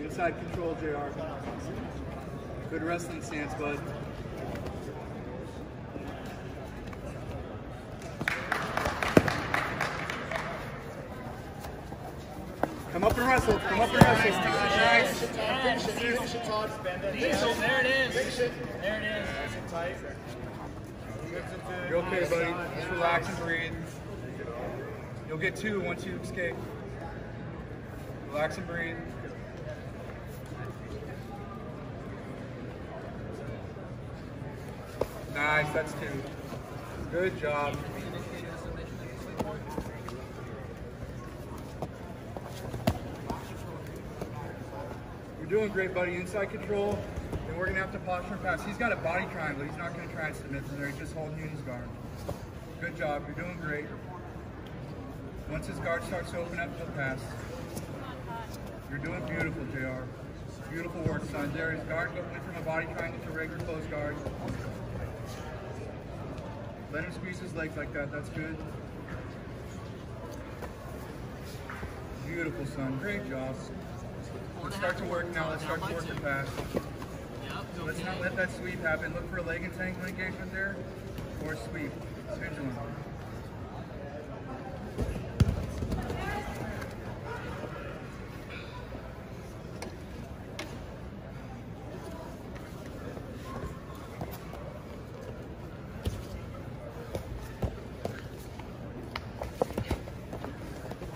Inside control, JR. Good wrestling stance, bud. Come up and wrestle. Come up and wrestle. Nice. Finish there it is. Finish it. There it is. Nice and tight. You're okay, buddy. Just relax and breathe. You'll get two once you escape. Relax and breathe. Nice, that's two. Good job. You're doing great, buddy. Inside control. And we're gonna have to posture pass. He's got a body triangle. He's not gonna try and submit from there. He's just holding you in his guard. Good job. You're doing great. Once his guard starts to open up, he'll pass. You're doing beautiful, JR. Beautiful work, son. There, his guard went from a body triangle to regular closed guard. Let him squeeze his legs like that. That's good. Beautiful, son. Great job. Let's start to work now. Let's start to work the pass. So let's not let that sweep happen. Look for a leg entanglement engagement there or sweep. Vigilant.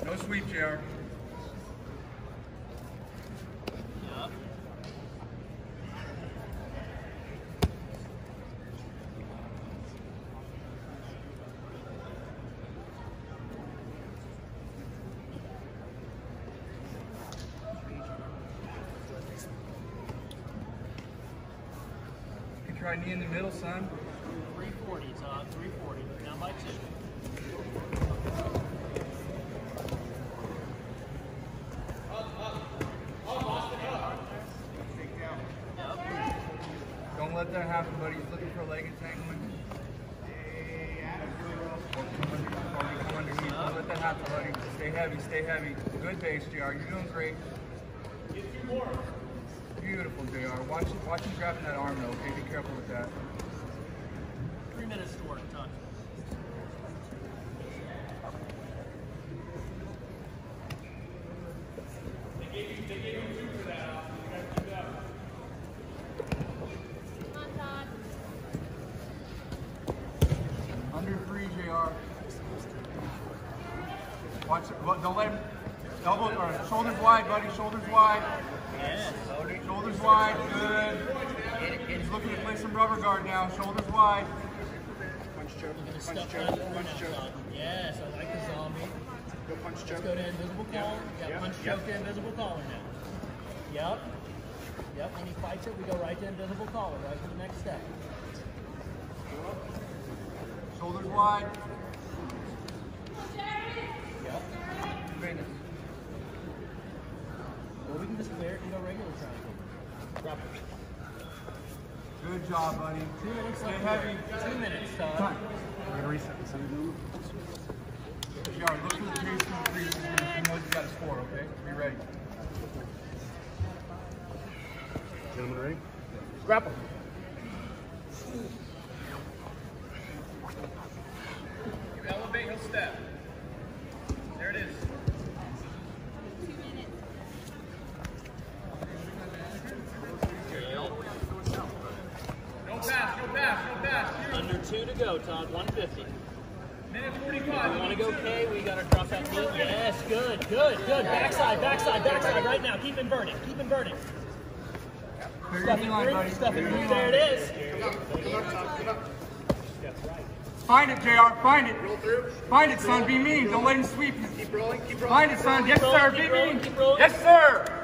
No sweep, JR. Yep. Try knee in the middle, son. 340, Todd. Uh, 340. Down by two. Don't let that happen, buddy. He's looking for a leg entanglement. Or come under- or come underneath. Don't let that happen, buddy. Stay heavy, stay heavy. Good base, JR. You're doing great. Beautiful, JR. Watch, watch him grabbing that arm, though. Okay, be careful with that. Three minutes to work, Todd. Under three, JR. Watch it. well, Don't let him. Elbow or shoulders wide, buddy. Shoulders wide. Yes. Shoulders wide. Good. He's looking to play some rubber guard now. Shoulders wide. Punch choke. Punch stuff choke. Punch now, choke. Yes, I like the zombie. Go punch Let's go to invisible collar. We got Yep. punch Yep. choke to invisible collar now. Yep. Yep, when he fights it, we go right to invisible collar, right to the next step. Shoulders wide. Yep. Finish. Or we can just clear it and go regular it. Good job, buddy. Two minutes Stay left. heavy. Two minutes, Todd. Time. We're gonna reset this. JR, look for the pace to increase. You know you got a score, okay? Be ready. Gentlemen, ready? Grapple. You elevate, he'll step. There it is. No pass, no pass, no pass. Under two to go, Todd. 150. Minute 45. you want to go K, we got to drop that knee. Yes, good, good, good. Backside, backside, backside right now. Keep inverting, keep inverting. Clear Stuff it through, buddy. stuff it through. There it is. Come up, Todd. Come up. Find it, JR. Find it. Roll through. Find it, son. Be mean. Don't let him sweep you. Keep rolling. Keep rolling. Find it, son. Yes, sir. Be mean. keep rolling. Yes, sir.